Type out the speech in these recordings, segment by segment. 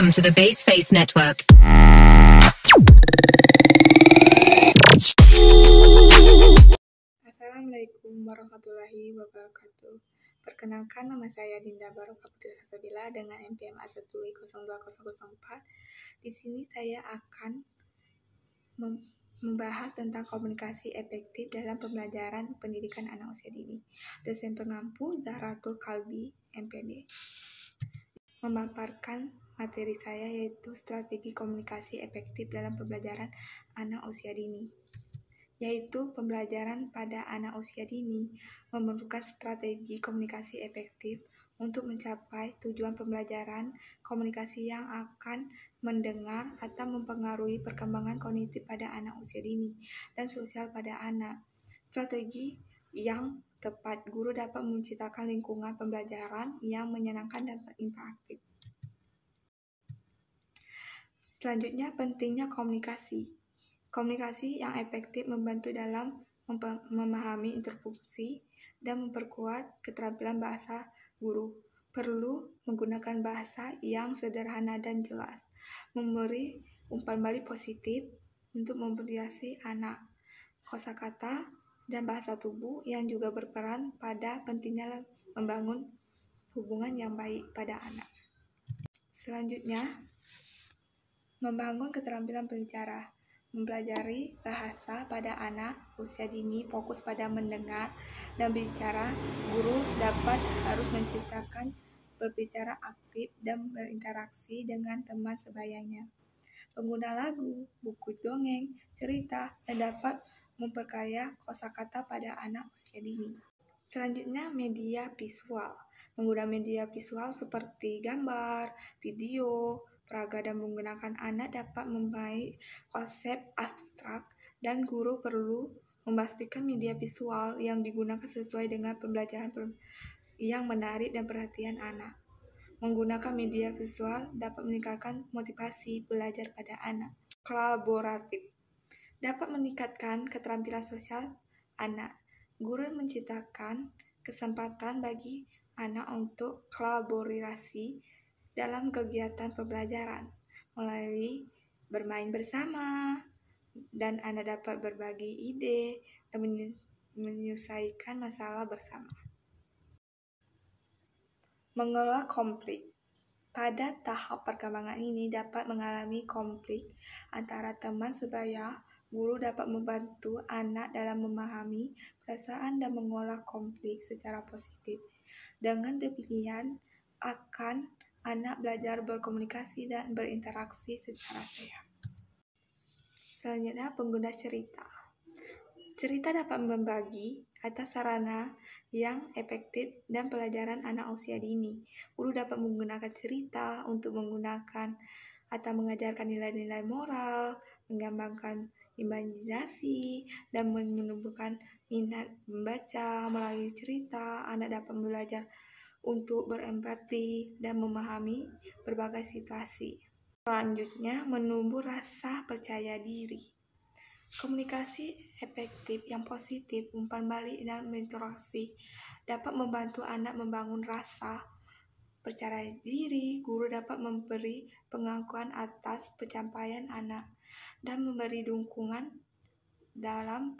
Welcome to the Base Face Network. Assalamualaikum warahmatullahi wabarakatuh. Perkenalkan nama saya Dinda Barokah Putri Sasabila dengan NPM A1020004. Di sini saya akan mem- membahas tentang komunikasi efektif dalam pembelajaran pendidikan anak usia dini. Dosen pengampu Zahratul Kalbi, MPD. Memaparkan materi saya yaitu strategi komunikasi efektif dalam pembelajaran anak usia dini yaitu pembelajaran pada anak usia dini memerlukan strategi komunikasi efektif untuk mencapai tujuan pembelajaran komunikasi yang akan mendengar atau mempengaruhi perkembangan kognitif pada anak usia dini dan sosial pada anak. Strategi yang tepat guru dapat menciptakan lingkungan pembelajaran yang menyenangkan dan interaktif. Selanjutnya, pentingnya komunikasi. Komunikasi yang efektif membantu dalam memahami interupsi dan memperkuat keterampilan bahasa guru. Perlu menggunakan bahasa yang sederhana dan jelas, memberi umpan balik positif untuk memperhiasi anak, kosakata dan bahasa tubuh yang juga berperan pada pentingnya membangun hubungan yang baik pada anak. Selanjutnya, membangun keterampilan berbicara. Mempelajari bahasa pada anak usia dini fokus pada mendengar dan bicara, guru dapat harus menciptakan berbicara aktif dan berinteraksi dengan teman sebayanya. Pengguna lagu, buku dongeng, cerita, dan dapat memperkaya kosakata pada anak usia dini. Selanjutnya, media visual. Menggunakan media visual seperti gambar, video, peraga dan menggunakan anak dapat membaik konsep abstrak dan guru perlu memastikan media visual yang digunakan sesuai dengan pembelajaran yang menarik dan perhatian anak. Menggunakan media visual dapat meningkatkan motivasi belajar pada anak. Kolaboratif dapat meningkatkan keterampilan sosial anak. Guru menciptakan kesempatan bagi anak untuk kolaborasi dalam kegiatan pembelajaran melalui bermain bersama dan Anda dapat berbagi ide dan menyelesaikan masalah bersama. Mengelola konflik pada tahap perkembangan ini dapat mengalami konflik antara teman sebaya, guru dapat membantu anak dalam memahami perasaan dan mengolah konflik secara positif. Dengan demikian, akan anak belajar berkomunikasi dan berinteraksi secara sehat. Selanjutnya, pengguna cerita. Cerita dapat membagi atas sarana yang efektif dan pelajaran anak usia dini. Guru dapat menggunakan cerita untuk menggunakan atau mengajarkan nilai-nilai moral, mengembangkan imajinasi, dan menumbuhkan minat membaca melalui cerita. Anak dapat belajar untuk berempati dan memahami berbagai situasi. Selanjutnya, menumbuh rasa percaya diri. Komunikasi efektif yang positif, umpan balik, dan interaksi dapat membantu anak membangun rasa percaya diri. Guru dapat memberi pengakuan atas pencapaian anak dan memberi dukungan dalam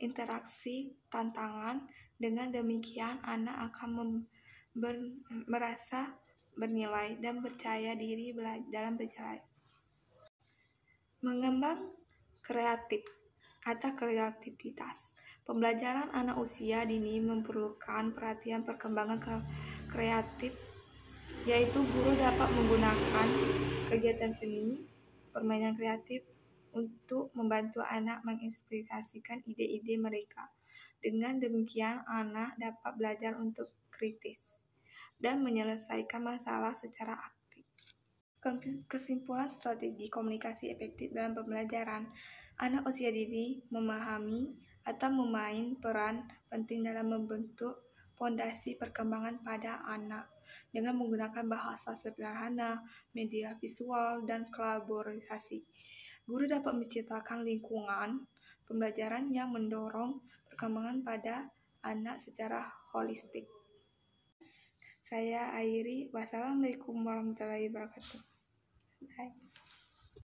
interaksi tantangan. Dengan demikian, anak akan ber, merasa bernilai dan percaya diri dalam belajar. Mengembang kreatif atau kreativitas. Pembelajaran anak usia dini memerlukan perhatian perkembangan ke kreatif, yaitu guru dapat menggunakan kegiatan seni, permainan kreatif untuk membantu anak menginspirasikan ide-ide mereka. Dengan demikian, anak dapat belajar untuk kritis dan menyelesaikan masalah secara aktif. Kesimpulan strategi komunikasi efektif dalam pembelajaran anak usia dini memahami atau memain peran penting dalam membentuk fondasi perkembangan pada anak dengan menggunakan bahasa sederhana, media visual, dan kolaborasi. Guru dapat menciptakan lingkungan pembelajaran yang mendorong perkembangan pada anak secara holistik. Saya akhiri. Wassalamualaikum warahmatullahi wabarakatuh. Bye.